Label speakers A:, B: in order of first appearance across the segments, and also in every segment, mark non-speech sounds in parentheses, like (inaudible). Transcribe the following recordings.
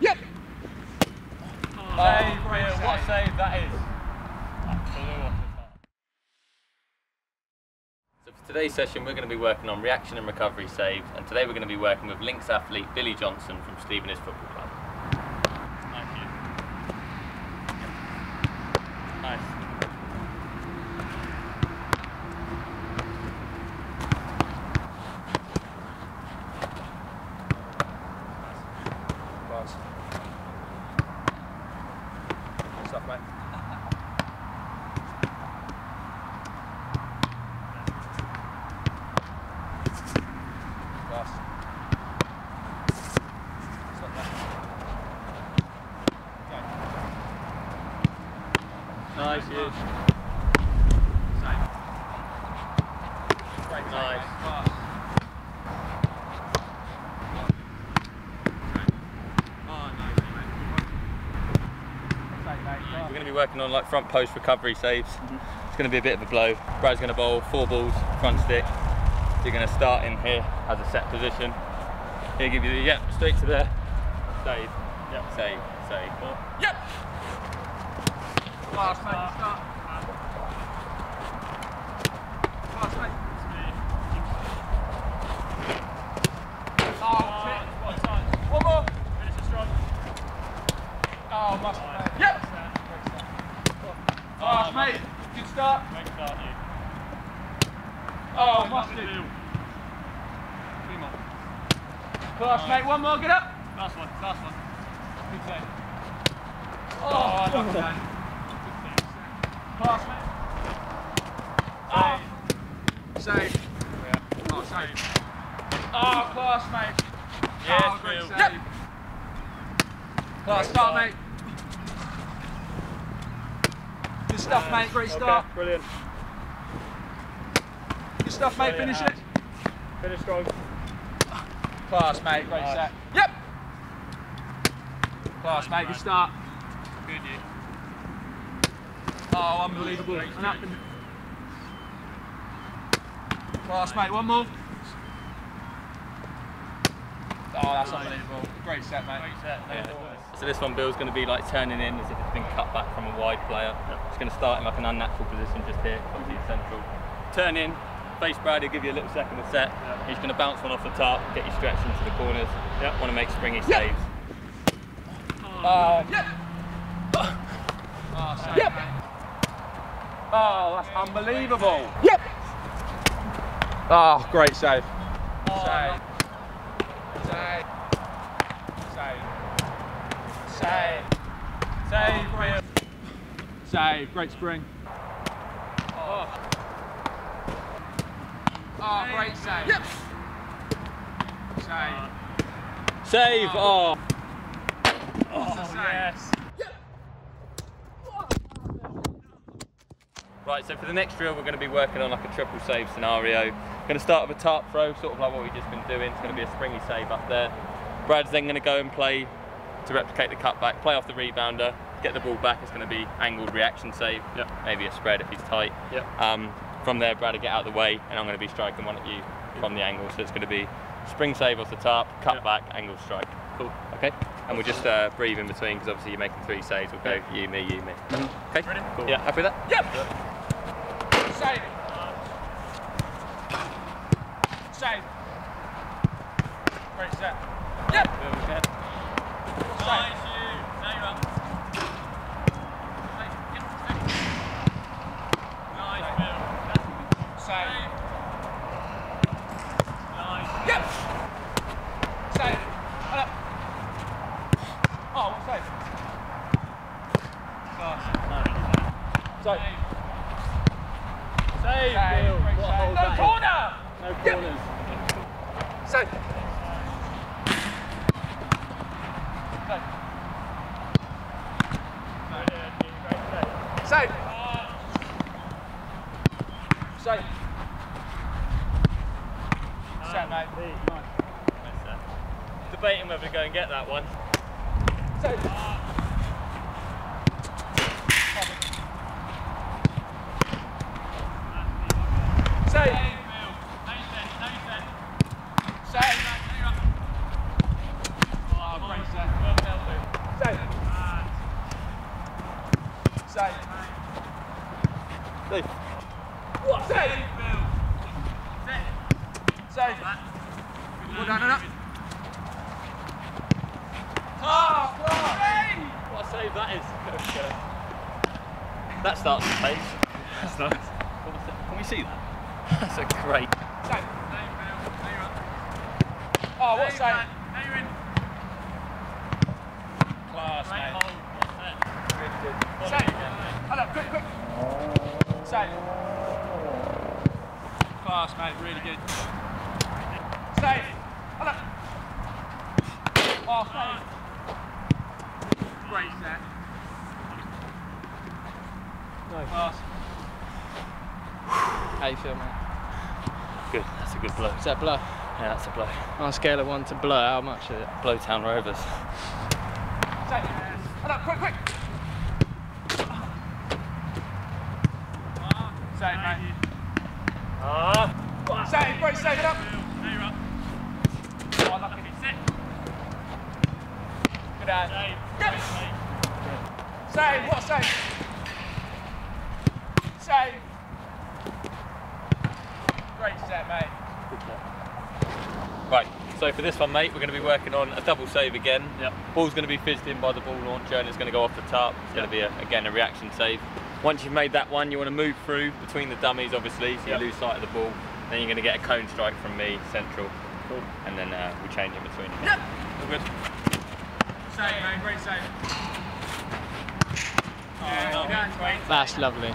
A: Yep.
B: Oh, save, brilliant. What save that is. So for today's session we're going to be working on reaction and recovery saves and today we're going to be working with Lynx athlete Billy Johnson from Stevenage Football Club. Thank you. Nice.
A: Class. Good stuff, mate. Class. Stop that.
B: Nice, huge.
A: Same. Great,
B: Nice.
A: mate. Class. Oh, nice, mate. Same, mate.
B: We're
A: Class.
B: going to be working on like front post recovery saves. Mm-hmm. It's going to be a bit of a blow. Brad's going to bowl four balls, front stick. You're going to start in here as a set position. He'll give you the, yep, straight to there. Save. Yep, save, save.
A: Yep. Mate. Start. Class, mate. Oh, shit. One more. Oh, must mate. Yep. Class, mate. Good start. Great start, you. Oh, must do. Three more. Class, right. mate. One more. Get up.
C: Last one, last one. Good save.
A: Oh, oh I lucky, mate. Class, mate. Oh. Save. Yeah. Oh, save. Oh, class, mate.
C: Yes,
A: oh, great save. Yep. Class, start, mate. Good stuff, mate. Great start.
C: brilliant.
A: Good stuff, mate. Finish it.
C: Finish strong.
A: Class, mate. Great
C: Nice.
A: set. Yep. Class, mate. Good start.
C: Good, you.
A: Oh, unbelievable. Up and... Class, mate. One more. Oh, that's unbelievable. Great set, mate.
C: Great set.
B: Yeah. So this one, Bill's going to be like turning in as if it's been cut back from a wide player. It's going to start in like an unnatural position just here, obviously mm-hmm. central. Turn in, face Brad, he'll give you a little second to set. He's going to bounce one off the top, get you stretched into the corners.
C: Yep.
B: Want to make springy
A: Yep.
B: saves.
A: Oh, uh, oh yep. Oh, save,
C: Yep.
A: Oh, that's unbelievable. Yep. Oh, great save. Oh. Save. Save. Save. Save. Save. Great. Save. Great spring. Oh. Oh, great save. Yep. Save.
B: Save! Oh!
A: Oh, oh, oh
C: Yes.
B: Right, so for the next drill, we're going to be working on like a triple save scenario. Going to start with a tarp throw, sort of like what we've just been doing. It's going to be a springy save up there. Brad's then going to go and play to replicate the cutback, play off the rebounder, get the ball back. It's going to be angled reaction save,
C: Yep.
B: maybe a spread if he's tight.
C: Yep.
B: Um, from there, Brad will get out of the way, and I'm going to be striking one at you from the angle. So it's going to be spring save off the top, cut
C: Yep.
B: back, angle strike.
C: Cool.
B: Okay, and we'll just uh, breathe in between because obviously you're making three saves. We'll go you, me, you, me. Okay.
C: Ready? Cool.
B: Yeah, happy with that?
A: Yep. Save. Save. Great set. Yep.
C: Nice, you. Now you're up. Nice, Phil.
A: Save. Save. Oh, what
C: a
A: No corner.
C: No corners.
A: Save. Save.
B: out feet. Debating whether to go and get that one.
A: So, uh, Save.
B: Save.
A: Save.
B: That is. That starts the pace. That's nice. Can we see that? (laughs) That's a great.
A: Save. Oh, what save? Class, mate. Save. Hold up, quick, quick. Save. Class, mate. Really good. Save. Hold up. Oh. Great set. Class.
D: How you feel, mate?
B: Good. That's a good blow.
D: Is that blow?
B: Yeah, that's a blow.
D: On a scale of one to blow, how much is it?
B: Blowtown Rovers.
A: Save. Hold up, quick, quick. Save, mate.
B: Ah.
A: Save, great save, it up. Oh, lucky. Good hand. Yep. Save, what a save? Save. Great set, mate.
B: Right, so for this one, mate, we're going to be working on a double save again.
C: Yep.
B: Ball's going to be fizzed in by the ball launcher and it's going to go off the top. It's going to be, a, again, a reaction save. Once you've made that one, you want to move through between the dummies, obviously, so
C: Yep.
B: you lose sight of the ball. Then you're going to get a cone strike from me, central,
C: Cool.
B: and then uh, we change in between.
A: Yep.
B: All good?
A: Save, mate, great save.
C: Yeah,
A: Oh,
C: good.
A: good hand, mate.
D: That's lovely.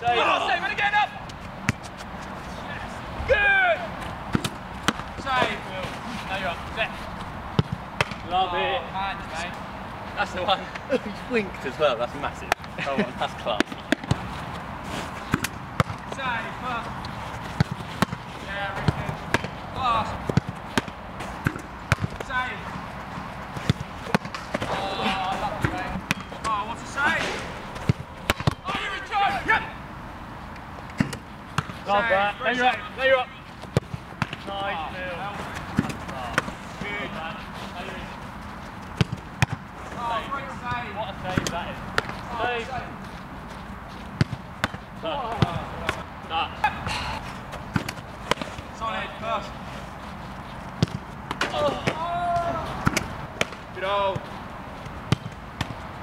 A: Save. Oh, save it again up. Good. Save.
C: Now you're up. Set.
B: Love
A: Oh,
B: it.
A: hands, mate.
B: That's the one. He's (laughs) winked as well, that's massive. Come on, that's class.
A: Save, first. Yeah, really good. Class. Save. Oh, lovely, mate. Oh, what's a save? Oh, you're in charge. Yep.
C: Love
A: Save,
C: that. Now
A: great
C: you're up.
A: save.
C: Now you're up.
A: Oh, Oh.
C: What a save that is.
A: Oh.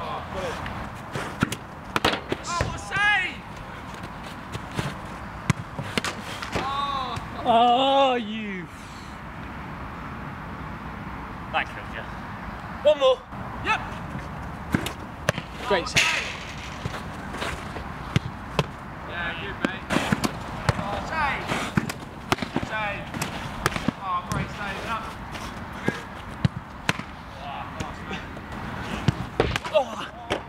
A: Oh, got it. Oh, what a save! Oh,
C: Oh, you. That killed you. One more.
A: yep.
D: Great
A: Oh,
D: save.
A: Yeah, good, mate. Oh, save. Save. Oh, great save. Up. Good. Oh, class, mate.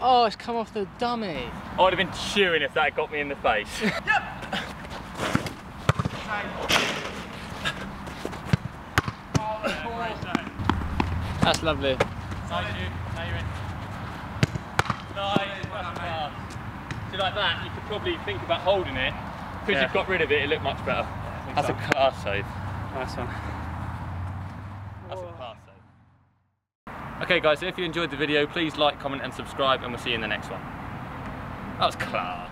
D: Oh, it's come off the dummy.
B: I would have been chewing if that had got me in the face. (laughs)
A: Save. Oh, the ball.
D: That's lovely.
C: Solid. you. Now you're in. Nice.
A: Well done,
C: That's
A: mate.
C: class.
B: So like that, you could probably think about holding it. Because
C: Yeah.
B: you've got rid of it, it looked much better. That's a class save.
C: Nice one.
B: That's a class save. Okay guys, so if you enjoyed the video, please like, comment and subscribe and we'll see you in the next one. That was class.